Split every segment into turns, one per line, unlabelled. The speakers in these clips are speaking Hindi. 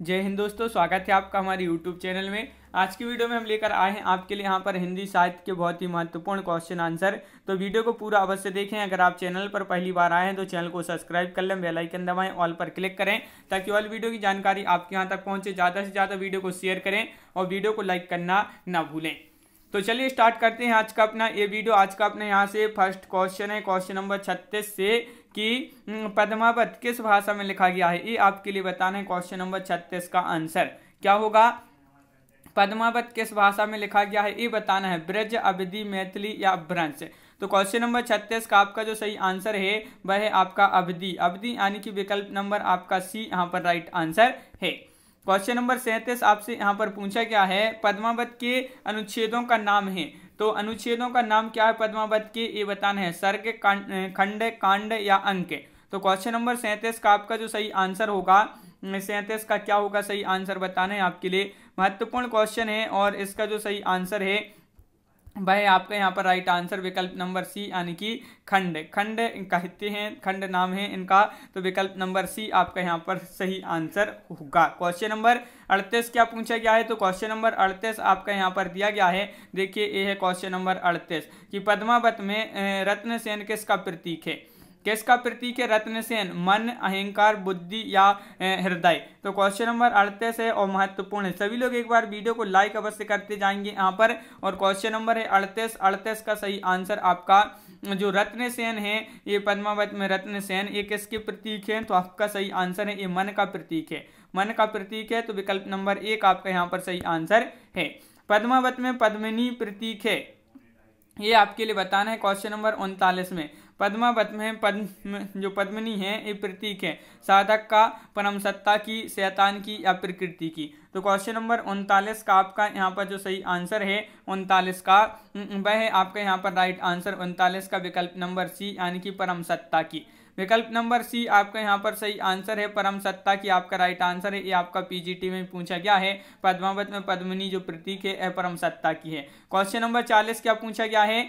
जय हिंद दोस्तों, स्वागत है आपका हमारे यूट्यूब चैनल में। आज की वीडियो में हम लेकर आए हैं आपके लिए यहाँ पर हिंदी साहित्य के बहुत ही महत्वपूर्ण क्वेश्चन आंसर तो वीडियो को पूरा अवश्य देखें। अगर आप चैनल पर पहली बार आए हैं तो चैनल को सब्सक्राइब कर लें बेल आइकन दबाएँ ऑल पर क्लिक करें, ताकि ऑल वीडियो की जानकारी आपके यहाँ तक पहुँचे। ज़्यादा से ज़्यादा वीडियो को शेयर करें और वीडियो को लाइक करना ना भूलें। तो चलिए स्टार्ट करते हैं आज का अपना ये वीडियो आज का अपने यहाँ से फ़र्स्ट क्वेश्चन है। क्वेश्चन नंबर छत्तीस से कि हम्म, पद्मावत किस भाषा में लिखा गया है? ये आपके लिए बताना है क्वेश्चन नंबर छत्तीस का आंसर क्या होगा? पद्मावत किस भाषा में लिखा गया है? ये बताना है. ब्रज अवधि मैथिली या भ्रंश तो क्वेश्चन नंबर छत्तीस का आपका जो सही आंसर है वह है आपका अवधि. अवधि यानी कि विकल्प नंबर आपका सी यहाँ पर राइट आंसर है. क्वेश्चन नंबर सैंतीस आपसे यहाँ पर पूछा क्या है? पद्मावत के अनुच्छेदों का नाम है। तो अनुच्छेदों का नाम क्या है पद्मावत के? ये बताना है। सर्ग खंड, कांड या अंक। तो क्वेश्चन नंबर सैंतीस का आपका जो सही आंसर होगा सैंतीस का क्या होगा सही आंसर बताना है आपके लिए। महत्वपूर्ण क्वेश्चन है और इसका जो सही आंसर है भाई, आपका यहाँ पर राइट आंसर विकल्प नंबर सी यानी कि खंड खंड कहते हैं, खंड नाम है इनका तो विकल्प नंबर सी आपका यहाँ पर सही आंसर होगा। क्वेश्चन नंबर अड़तीस क्या पूछा गया है? तो क्वेश्चन नंबर अड़तीस आपका यहाँ पर दिया गया है। देखिए, ये है क्वेश्चन नंबर अड़तीस कि पद्मावत में रत्न सेन किसका प्रतीक है? किसका प्रतीक है रत्नसेन? मन, अहंकार, बुद्धि या हृदय? तो क्वेश्चन नंबर अड़तीस है और महत्वपूर्ण है। सभी लोग एक बार वीडियो को लाइक अवश्य करते जाएँगे यहाँ पर। और क्वेश्चन नंबर है अड़तीस। अड़तीस का सही आंसर आपका जो रत्न सेन है, ये पद्मावत में रत्न सेन ये किसके प्रतीक है? तो आपका सही आंसर है, ये मन का प्रतीक है। मन का प्रतीक है तो विकल्प नंबर एक आपका यहाँ पर सही आंसर है। पद्मावत में पद्मिनी प्रतीक है। ये आपके लिए बताना है क्वेश्चन नंबर उनतालीस में। पद्मावत में पद्म जो पद्मनी है, ये प्रतीक है। साधक का परम सत्ता की, शैतान की या प्रकृति की। तो क्वेश्चन नंबर उनतालीस का आपका यहाँ पर जो सही आंसर है, उनतालीस का वह है आपका यहाँ पर राइट आंसर उनतालीस का विकल्प नंबर सी यानी कि परम सत्ता की। विकल्प नंबर सी आपका यहाँ पर सही आंसर है परम सत्ता की आपका राइट आंसर है, ये आपका पीजीटी में पूछा गया है। पद्मावत में पद्मनी जो प्रतीक है परम सत्ता की है। क्वेश्चन नंबर चालीस क्या पूछा गया है?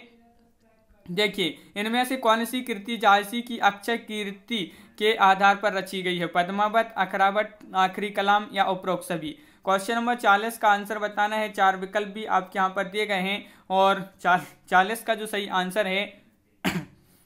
देखिए, इनमें से कौन सी कृति जायसी की अक्षय कीर्ति के आधार पर रची गई है? पद्मावत अखरावट आखिरी कलाम या उपरोक्त सभी क्वेश्चन नंबर चालीस का आंसर बताना है। चार विकल्प भी आपके यहाँ पर दिए गए हैं और चालीस का जो सही आंसर है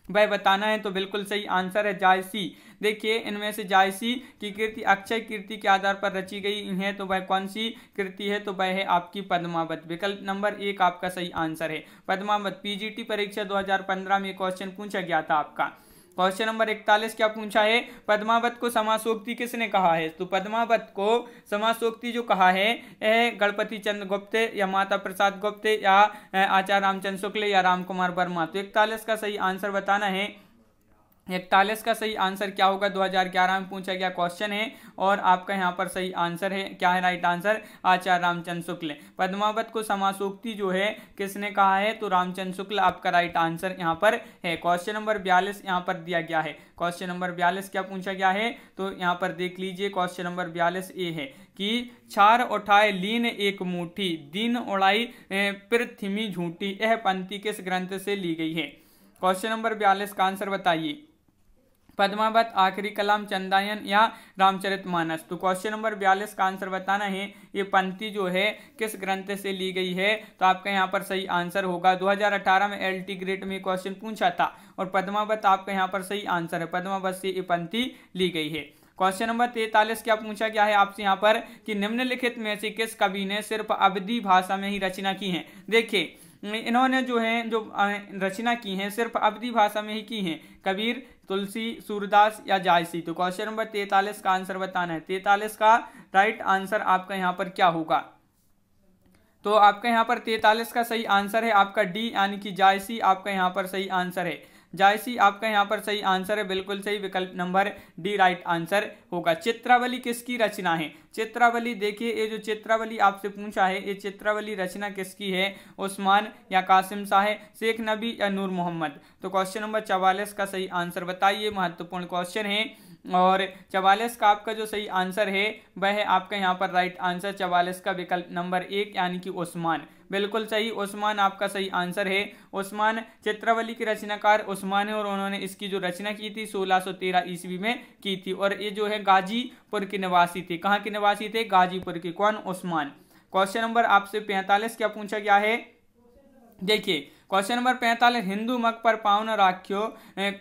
वह बताना है तो बिल्कुल सही आंसर है जायसी। देखिए, इनमें से जायसी की कृति, अक्षय कृति के आधार पर रची गई है तो वह कौन सी कृति है? तो वह है आपकी पद्मावत। विकल्प नंबर एक आपका सही आंसर है। पद्मावत, पीजीटी परीक्षा 2015 में क्वेश्चन पूछा गया था आपका। क्वेश्चन नंबर इकतालीस क्या पूछा है? पद्मावत को समासोक्ति किसने कहा है? तो पद्मावत को समासोक्ति जो कहा है गणपति चंद्र गुप्त या माता प्रसाद गुप्त या आचार्य रामचंद्र शुक्ल या राम कुमार वर्मा। तो इकतालीस का सही आंसर बताना है। इकतालीस का सही आंसर क्या होगा? 2011 में पूछा गया क्वेश्चन है और आपका यहाँ पर सही आंसर है। क्या है राइट आंसर आचार्य रामचंद्र शुक्ल। पद्मावत को समासोक्ति जो है, किसने कहा है? तो रामचंद्र शुक्ल, आपका राइट आंसर यहाँ पर है। क्वेश्चन नंबर बयालीस यहाँ पर दिया गया है। क्वेश्चन नंबर बयालीस क्या पूछा गया है? तो यहाँ पर देख लीजिए क्वेश्चन नंबर बयालीस ए है कि छार उठाए लीन एक मुठी दिन उड़ाई पृथ्वी झूठी, यह पंक्ति किस ग्रंथ से ली गई है? क्वेश्चन नंबर बयालीस का आंसर बताइए। पद्मावत, आखिरी कलाम, चंदायन या रामचरित मानस तो क्वेश्चन नंबर बयालीस का आंसर बताना है, ये पंक्ति जो है, किस ग्रंथ से ली गई है? तो आपका यहाँ पर सही आंसर होगा। 2018 में एल टी ग्रेड में क्वेश्चन पूछा था, और पद्मावत आपका यहाँ पर सही आंसर है। पद्मावत से ये पंक्ति ली गई है। क्वेश्चन नंबर तैतालीस क्या पूछा गया है आपसे यहाँ पर, कि निम्नलिखित में से किस कवि ने सिर्फ़ अवधि भाषा में ही रचना की है? देखिए, इन्होंने जो है, जो रचना की है, सिर्फ़ अवधि भाषा में ही की है। कबीर तुलसी, सूरदास या जायसी? तो क्वेश्चन नंबर तैतालीस का आंसर बताना है। तैतालीस का राइट आंसर आपका यहाँ पर क्या होगा? तो आपका यहाँ पर तैतालीस का सही आंसर है, आपका डी यानी कि जायसी आपका यहाँ पर सही आंसर है। जायसी, आपका यहाँ पर सही आंसर है, बिल्कुल सही विकल्प नंबर डी, राइट आंसर होगा। चित्रावली किसकी रचना है? चित्रावली, देखिए, ये जो चित्रावली आपसे पूछा है, ये चित्रावली रचना किसकी है? उस्मान या कासिम शाह, शेख नबी या नूर मोहम्मद? तो क्वेश्चन नंबर चवालीस का सही आंसर बताइए, महत्वपूर्ण क्वेश्चन है। और चवालीस का आपका जो सही आंसर है, वह है आपका यहाँ पर राइट आंसर चवालीस का विकल्प नंबर एक, यानी कि उस्मान। बिल्कुल सही, उस्मान आपका सही आंसर है। उस्मान चित्रावली के रचनाकार उस्मान है और उन्होंने इसकी जो रचना की थी 1613 ईस्वी में की थी। और ये जो है गाजीपुर के निवासी थे। कहाँ के निवासी थे? गाजीपुर के। कौन? उस्मान। क्वेश्चन नंबर आपसे पैंतालीस क्या पूछा गया है? देखिए क्वेश्चन नंबर पैंतालीस, हिंदू मक पर पावन राख्यो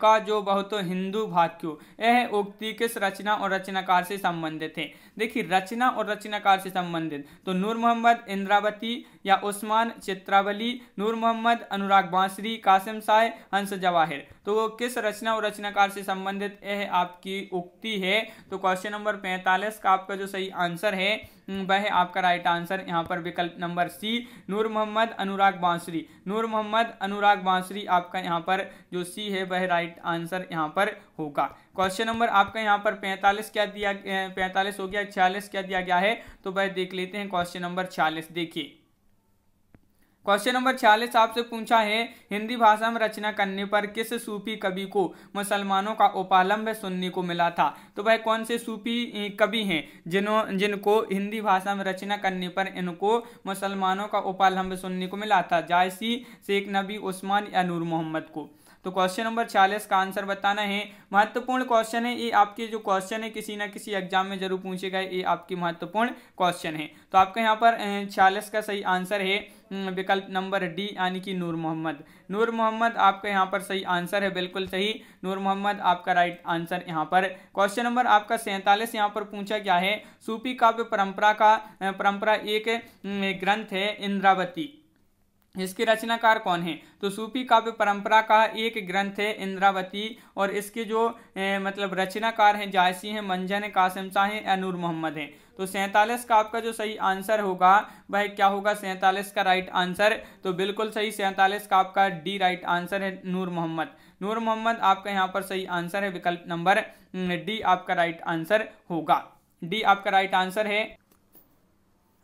का जो बहुत हिंदू भाक्यो यह उक्ति किस रचना और रचनाकार से संबंधित है? देखिए, रचना और रचनाकार से संबंधित तो नूर मोहम्मद इंद्रावती या उस्मान चित्रावली, नूर मोहम्मद अनुराग बांसरी, कासिम साय, हंस जवाहिर। तो वो किस रचना और रचनाकार से संबंधित यह आपकी उक्ति है? तो क्वेश्चन नंबर पैंतालीस का आपका जो सही आंसर है हम्म, वह आपका राइट आंसर यहाँ पर विकल्प नंबर सी नूर मोहम्मद अनुराग बांसुरी। नूर मोहम्मद अनुराग बांसुरी आपका यहाँ पर जो सी है वह राइट आंसर यहाँ पर होगा। क्वेश्चन नंबर आपका यहाँ पर पैंतालीस क्या दिया पैंतालीस हो गया छियालीस क्या दिया गया है? तो वह देख लेते हैं क्वेश्चन नंबर छियालीस। देखिए। क्वेश्चन नंबर छियालीस आपसे पूछा है, हिंदी भाषा में रचना करने पर किस सूफी कवि को मुसलमानों का उपालंब सुनने को मिला था? तो भाई कौन से सूफी कवि हैं जिन्हों जिनको हिंदी भाषा में रचना करने पर इनको मुसलमानों का उपालंब सुनने को मिला था? जायसी, शेख नबी उस्मान या नूर मोहम्मद को? तो क्वेश्चन नंबर छियालीस का आंसर बताना है। महत्वपूर्ण क्वेश्चन है। ये आपके जो क्वेश्चन है, किसी ना किसी एग्ज़ाम में ज़रूर पूछे गए ये आपकी महत्वपूर्ण क्वेश्चन है। तो आपका यहाँ पर छियालीस का सही आंसर है। विकल्प नंबर डी यानी कि नूर मोहम्मद। नूर मोहम्मद आपका यहाँ पर सही आंसर है। बिल्कुल सही। नूर मोहम्मद आपका राइट आंसर यहाँ पर। क्वेश्चन नंबर आपका सैंतालीस यहाँ पर पूछा गया है? सूफी काव्य परंपरा का परंपरा एक ग्रंथ है इंद्रावती। इसके रचनाकार कौन है? तो सूफी काव्य परंपरा का एक ग्रंथ है इंद्रावती और इसके जो ए, मतलब रचनाकार हैं जायसी हैं मंजन कासिम शाह हैं या नूर मोहम्मद हैं। तो सैंतालीस का आपका जो सही आंसर होगा वह क्या होगा? सैंतालीस का राइट आंसर। तो बिल्कुल सही सैंतालीस का आपका डी राइट आंसर है नूर मोहम्मद। नूर मोहम्मद आपका यहाँ पर सही आंसर है विकल्प नंबर डी आपका राइट आंसर होगा। डी आपका राइट आंसर है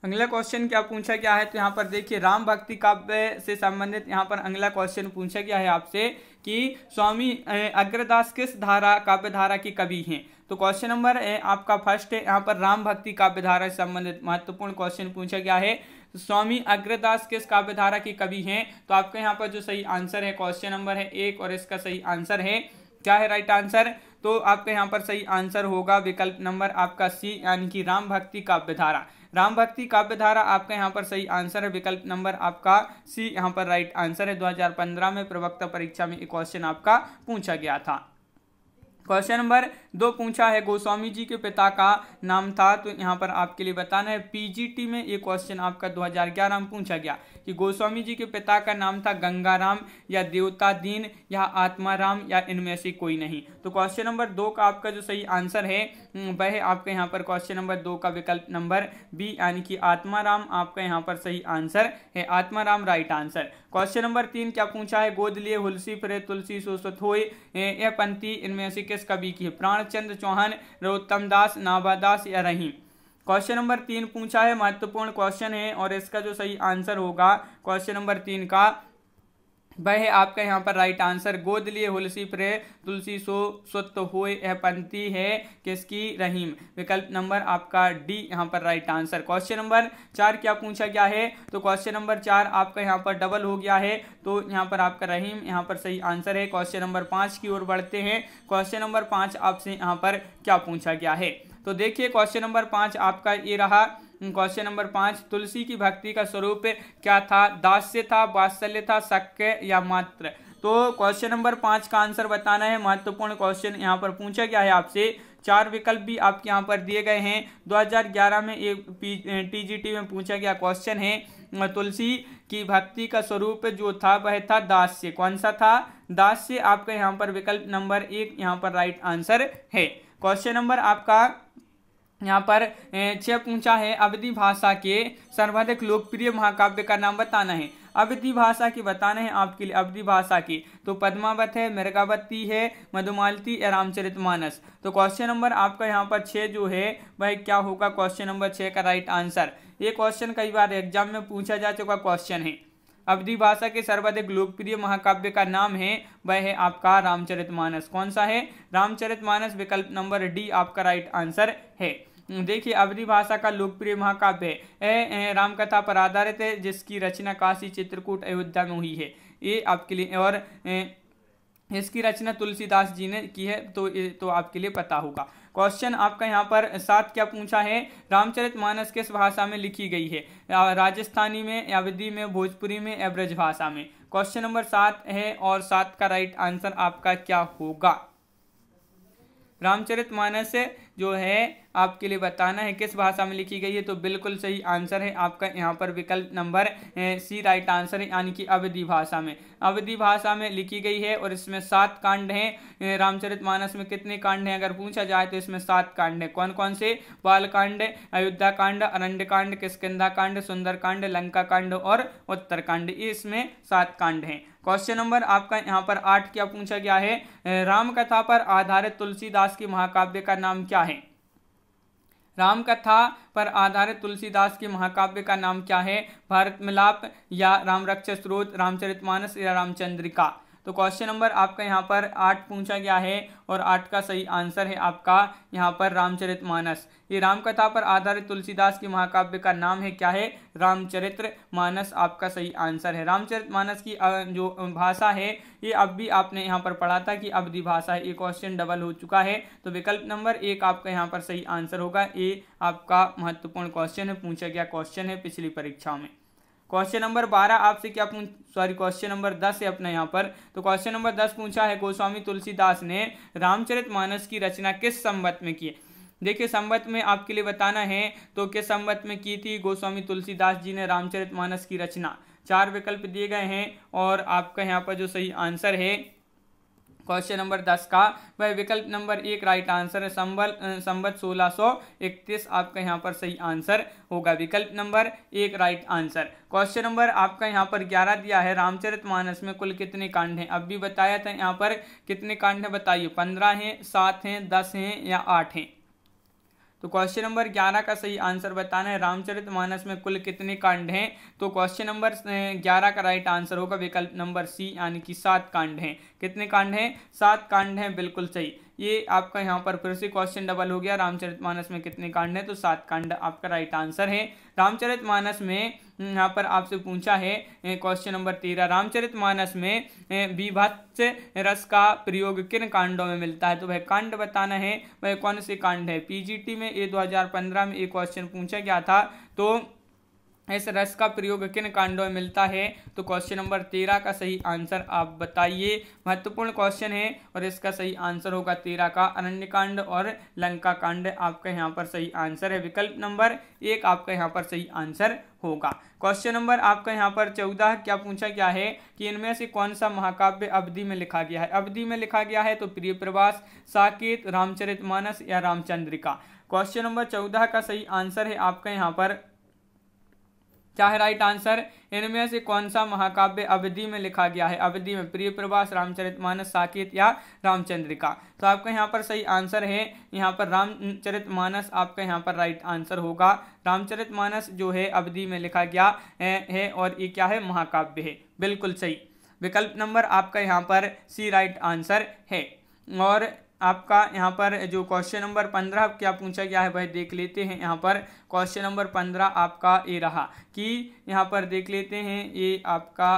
अगला क्वेश्चन क्या पूछा गया है? तो यहाँ पर देखिए, राम भक्ति काव्य से संबंधित यहाँ पर अगला क्वेश्चन पूछा गया है आपसे कि स्वामी अग्रदास किस धारा काव्य धारा की कवि हैं? तो क्वेश्चन नंबर आपका फ़र्स्ट है। यहाँ पर राम भक्ति काव्य धारा से संबंधित महत्वपूर्ण क्वेश्चन पूछा गया है। स्वामी, अग्रदास किस काव्य धारा की कवि हैं? तो आपका यहाँ पर जो सही आंसर है क्वेश्चन नंबर है एक और इसका सही आंसर है। क्या है राइट आंसर तो आपका यहाँ पर सही आंसर होगा विकल्प नंबर आपका सी यानी कि राम भक्ति काव्य धारा राम भक्ति काव्य धारा आपका यहाँ पर सही आंसर है। विकल्प नंबर आपका सी, यहाँ पर राइट आंसर है। 2015 में प्रवक्ता परीक्षा में क्वेश्चन आपका पूछा गया था। क्वेश्चन नंबर दो पूछा है। गोस्वामी जी के पिता का नाम था तो यहाँ पर आपके लिए बताना है। पीजीटी में ये क्वेश्चन आपका 2011 में पूछा गया। कि गोस्वामी जी के पिता का नाम था गंगाराम या देवता दीन या आत्माराम या इनमें से कोई नहीं। तो क्वेश्चन नंबर दो का आपका जो सही आंसर है हम्म, वह आपका यहाँ पर क्वेश्चन नंबर दो का विकल्प नंबर बी यानी कि आत्माराम आपका यहाँ पर सही आंसर है Atmaram right answer question number तीन क्या पूछा है? गोद लिए हुलसी फिर तुलसी सोसत हो यह पंक्ति इनमें से किस कवि की है? प्राणचंद्र चौहान रोत्तम दास नाबादास या रहीम? क्वेश्चन नंबर तीन पूछा है, महत्वपूर्ण क्वेश्चन है और इसका जो सही आंसर होगा क्वेश्चन नंबर तीन का, वह आपका यहाँ पर राइट आंसर गोद लिए हुलसी प्रे, तुलसी सो स्वत हो पंक्ति है किसकी? रहीम। विकल्प नंबर आपका डी यहाँ पर राइट आंसर क्वेश्चन नंबर चार क्या पूछा गया है? तो क्वेश्चन नंबर चार आपका यहाँ पर डबल हो गया है तो यहाँ पर आपका रहीम, यहाँ पर सही आंसर है। क्वेश्चन नंबर पाँच की ओर बढ़ते हैं। क्वेश्चन नंबर पाँच आपसे यहाँ पर क्या पूछा गया है? तो देखिए क्वेश्चन नंबर पाँच आपका ये रहा। क्वेश्चन नंबर पाँच, तुलसी की भक्ति का स्वरूप क्या था? दास्य था, वात्सल्य था शक्य या मात्र? तो क्वेश्चन नंबर पाँच का आंसर बताना है। महत्वपूर्ण क्वेश्चन यहाँ पर पूछा गया है आपसे। चार विकल्प भी आपके यहाँ पर दिए गए हैं। 2011 में एक टीजीटी में पूछा गया क्वेश्चन है। तुलसी की भक्ति का स्वरूप जो था, वह था दास्य। कौन सा था? दास्य आपका यहाँ पर विकल्प नंबर एक यहाँ पर राइट आंसर है। क्वेश्चन नंबर आपका यहाँ पर छह पूछा है, अवधि भाषा के सर्वाधिक लोकप्रिय महाकाव्य का नाम बताना है। अवधि भाषा की बताना है आपके लिए, अवधि भाषा की। तो पद्मावत है, मृगावती है, मधुमालती या रामचरित मानस। तो क्वेश्चन नंबर आपका यहाँ पर छः जो है, वह क्या होगा? क्वेश्चन नंबर छः का राइट आंसर ये क्वेश्चन कई बार एग्ज़ाम में पूछा जा चुका क्वेश्चन है। अवधि भाषा के सर्वाधिक लोकप्रिय महाकाव्य का नाम है, वह है आपका रामचरितमानस कौन सा है? रामचरितमानस विकल्प नंबर डी, आपका राइट आंसर है। देखिए, अवधि भाषा का लोकप्रिय महाकाव्य है। रामकथा पर आधारित है, जिसकी रचना काशी चित्रकूट अयोध्या में हुई है। ये आपके लिए और इसकी रचना तुलसीदास जी ने की है तो तो आपके लिए पता होगा। क्वेश्चन आपका यहाँ पर सात क्या पूछा है? रामचरित मानस किस भाषा में लिखी गई है? राजस्थानी में, अवधि में, भोजपुरी में या ब्रज भाषा में। क्वेश्चन नंबर सात है और सात का राइट आंसर आपका क्या होगा? रामचरित मानस जो है आपके लिए बताना है किस भाषा में लिखी गई है तो बिल्कुल सही आंसर है आपका यहाँ पर विकल्प नंबर सी राइट आंसर है, यानी कि अवधि भाषा में। अवधि भाषा में लिखी गई है और इसमें सात कांड हैं। रामचरित मानस में कितने कांड हैं, अगर पूछा जाए तो इसमें सात कांड है। कौन कौन से? बाल कांड अयोध्या कांड अरण्य कांड किसकिदा कांड सुंदर कांड लंका कांड और उत्तर कांड इसमें सात कांड हैं। क्वेश्चन नंबर आपका यहाँ पर आठ क्या पूछा गया है? राम कथा पर आधारित तुलसीदास की महाकाव्य का नाम क्या है? राम कथा पर आधारित तुलसीदास के महाकाव्य का नाम क्या है? भारत मिलाप या राम रक्षा स्रोत रामचरितमानस या रामचंद्रिका? तो क्वेश्चन नंबर आपका यहाँ पर आठ पूछा गया है और आठ का सही आंसर है आपका यहाँ पर रामचरित मानस ये रामकथा पर आधारित तुलसीदास की महाकाव्य का नाम है, क्या है? रामचरित्र मानस आपका सही आंसर है। रामचरित मानस की जो भाषा है, ये अब भी आपने यहाँ पर पढ़ा था कि अवधि भाषा है, ये क्वेश्चन डबल हो चुका है। तो विकल्प नंबर एक आपका यहाँ पर सही आंसर होगा। ये आपका महत्वपूर्ण क्वेश्चन है, पूछा गया क्वेश्चन है पिछली परीक्षाओं में। क्वेश्चन नंबर बारह, आपसे क्या पूछ सॉरी क्वेश्चन नंबर दस है अपना यहाँ पर। तो क्वेश्चन नंबर दस पूछा है, गोस्वामी तुलसीदास ने रामचरित मानस की रचना किस संबत में की? देखिए, संबत में आपके लिए बताना है तो किस संबत में की थी गोस्वामी तुलसीदास जी ने रामचरित मानस की रचना? चार विकल्प दिए गए हैं और आपका यहाँ पर जो सही आंसर है क्वेश्चन नंबर दस का। वह विकल्प नंबर एक राइट आंसर है संबल संबत सोलह सौ इकतीस। आपका यहाँ पर सही आंसर होगा। विकल्प नंबर एक राइट आंसर। क्वेश्चन नंबर आपका यहाँ पर ग्यारह दिया है। रामचरित मानस में कुल कितने कांड हैं? अब भी बताया था यहाँ पर। कितने कांड हैं बताइए? पंद्रह हैं, सात हैं, दस हैं या आठ हैं? तो क्वेश्चन नंबर ग्यारह का सही आंसर बताना है। रामचरित मानस में कुल कितने कांड हैं? तो क्वेश्चन नंबर ग्यारह का राइट आंसर होगा। विकल्प नंबर सी यानी कि सात कांड हैं। कितने कांड हैं? सात कांड हैं, बिल्कुल सही। ये आपका यहाँ पर फिर से क्वेश्चन डबल हो गया। रामचरितमानस में कितने कांड है? तो सात कांड आपका राइट आंसर है। रामचरितमानस में यहाँ पर आपसे पूछा है क्वेश्चन नंबर तेरह। रामचरितमानस में विभत्स रस का प्रयोग किन कांडों में मिलता है? तो वह कांड बताना है। वह कौन से कांड है? पीजीटी में ये 2015 में एक क्वेश्चन पूछा गया था। तो इस रस का प्रयोग किन कांडों में मिलता है? तो क्वेश्चन नंबर तेरह का सही आंसर आप बताइए। महत्वपूर्ण क्वेश्चन है और इसका सही आंसर होगा तेरह का। अरण्य कांड और लंका कांड आपका यहाँ पर सही आंसर है। विकल्प नंबर एक आपका यहाँ पर सही आंसर होगा। क्वेश्चन नंबर आपका यहाँ पर चौदह क्या पूछा गया है कि इनमें से कौन सा महाकाव्य अवधि में लिखा गया है? अवधि में लिखा गया है तो प्रिय प्रवास, साकेत रामचरित या रामचंद्रिका? क्वेश्चन नंबर चौदह का सही आंसर है आपका यहाँ पर क्या है राइट आंसर इनमें से कौन सा महाकाव्य अवधि में लिखा गया है? अवधि में प्रिय प्रवास रामचरित मानस, साकेत या रामचंद्रिका? तो आपका यहाँ पर सही आंसर है। यहाँ पर रामचरित मानस, आपका यहाँ पर राइट आंसर होगा। रामचरित मानस जो है, अवधि में लिखा गया है और ये क्या है? महाकाव्य है। बिल्कुल सही। विकल्प नंबर आपका यहाँ पर सी राइट आंसर है। और आपका यहाँ पर जो क्वेश्चन नंबर पंद्रह क्या पूछा गया है भाई, देख लेते हैं। यहाँ पर क्वेश्चन नंबर पंद्रह आपका ये रहा कि यहाँ पर देख लेते हैं, ये आपका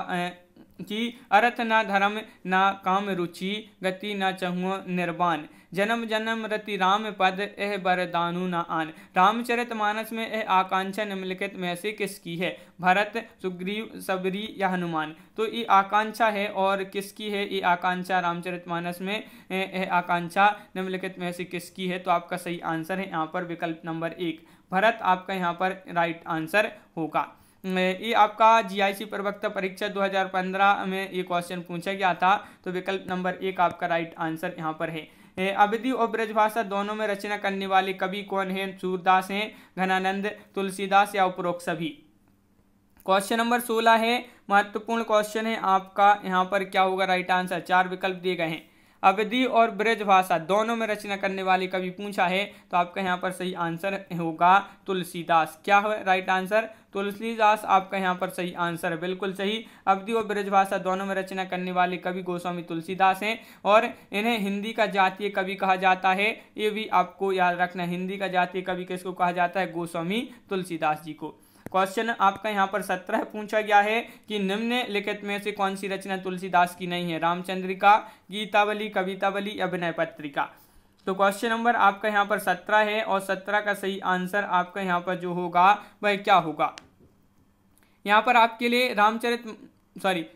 कि अर्थ न धर्म न काम रुचि, गति न चहुआ निर्वाण। जन्म जन्म रति राम पद, एह बरदानु न आन। रामचरित मानस में यह आकांक्षा निम्नलिखित में से किसकी है? भरत, सुग्रीव, सबरी या हनुमान? तो ये आकांक्षा है और किसकी है? ये आकांक्षा रामचरित मानस में यह आकांक्षा निम्नलिखित में से किसकी है? तो आपका सही आंसर है यहाँ पर विकल्प नंबर एक। भरत, आपका यहाँ पर राइट आंसर होगा। ये आपका जीआईसी प्रवक्ता परीक्षा 2015 में ये क्वेश्चन पूछा गया था तो विकल्प नंबर एक आपका राइट आंसर यहाँ पर है। अवधि और ब्रजभाषा दोनों में रचना करने वाले कवि कौन है? सूरदास हैं, घनानंद, तुलसीदास या उपरोक्त सभी? क्वेश्चन नंबर सोलह है, महत्वपूर्ण क्वेश्चन है आपका, यहाँ पर क्या होगा? राइट आंसर चार विकल्प दिए गए हैं। अवधि और ब्रज भाषा दोनों में रचना करने वाले कवि पूछा है तो आपका यहाँ पर सही आंसर होगा तुलसीदास। क्या है राइट आंसर तुलसीदास, आपका यहाँ पर सही आंसर बिल्कुल सही। अवधि और ब्रजभाषा दोनों में रचना करने वाले कवि गोस्वामी तुलसीदास हैं, और इन्हें हिंदी का जातीय कवि कहा जाता है। ये भी आपको याद रखना हिंदी का जातीय कवि किसको कहा जाता है? गोस्वामी तुलसीदास जी को। क्वेश्चन आपका यहाँ पर सत्रह पूछा गया है कि निम्न लिखित में से कौन सी रचना तुलसीदास की नहीं है? रामचंद्रिका, गीतावली, कवितावली, अभिनय पत्रिका। तो क्वेश्चन नंबर आपका यहाँ पर सत्रह है और सत्रह का सही आंसर आपका यहाँ पर जो होगा, वह क्या होगा? यहाँ पर आपके लिए रामचरित सॉरी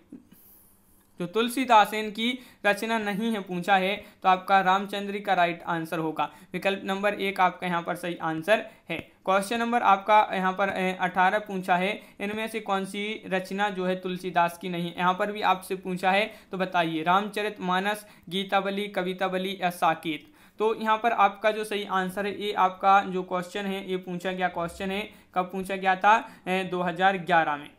जो तुलसीदास इनकी रचना नहीं है पूछा है तो आपका रामचंद्री का राइट आंसर होगा। विकल्प नंबर एक आपका यहाँ पर सही आंसर है। क्वेश्चन नंबर आपका यहाँ पर अठारह पूछा है। इनमें से कौन सी रचना जो है तुलसीदास की नहीं यहाँ पर भी आपसे पूछा है तो बताइए। रामचरित मानस गीतावली कवितावली या साकेत? तो यहाँ पर आपका जो सही आंसर है, ये आपका जो क्वेश्चन है, ये पूछा गया क्वेश्चन है। कब पूछा गया था? दो हज़ार ग्यारह में।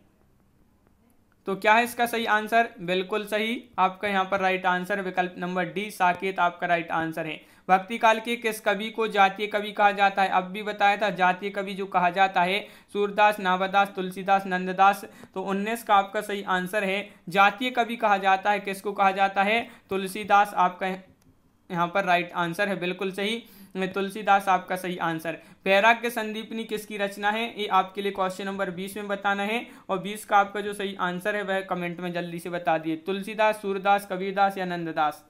तो क्या है इसका सही आंसर? बिल्कुल सही। आपका यहाँ पर राइट आंसर विकल्प नंबर डी साकेत आपका राइट आंसर है। भक्ति काल के किस कवि को जातीय कवि कहा जाता है? अब भी बताया था, जातीय कवि जो कहा जाता है, सूरदास, नावदास, तुलसीदास, नंददास तो उन्नीस का आपका सही आंसर है। जातीय कवि कहा जाता है, किसको कहा जाता है? तुलसीदास, आपका यहाँ पर राइट आंसर है। बिल्कुल सही। तुलसीदास आपका सही आंसर। वैराग्य संदीपनी किसकी रचना है? ये आपके लिए क्वेश्चन नंबर बीस में बताना है और बीस का आपका जो सही आंसर है वह कमेंट में जल्दी से बता दिए। तुलसीदास, सूरदास, कबीरदास या नंददास?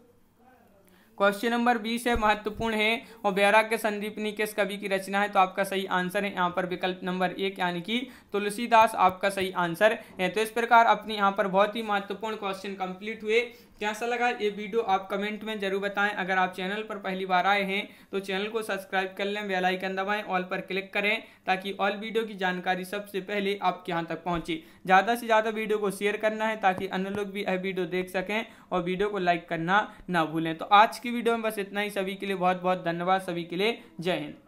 क्वेश्चन नंबर बीस है, महत्वपूर्ण है और वैराग्य संदीपनी किस कवि की रचना है? तो आपका सही आंसर है यहाँ पर विकल्प नंबर एक, यानी कि तुलसीदास आपका सही आंसर है। तो इस प्रकार अपनी यहाँ पर बहुत ही महत्वपूर्ण क्वेश्चन कंप्लीट हुए। कैसा लगा ये वीडियो आप कमेंट में ज़रूर बताएँ। अगर आप चैनल पर पहली बार आए हैं तो चैनल को सब्सक्राइब कर लें, बेल आइकन दबाएँ, ऑल पर क्लिक करें, ताकि ऑल वीडियो की जानकारी सबसे पहले आपके यहाँ तक पहुँचे। ज़्यादा से ज़्यादा वीडियो को शेयर करना है, ताकि अन्य लोग भी यह वीडियो देख सकें और वीडियो को लाइक करना ना भूलें। तो आज की वीडियो में बस इतना ही। सभी के लिए बहुत बहुत धन्यवाद। सभी के लिए जय हिंद।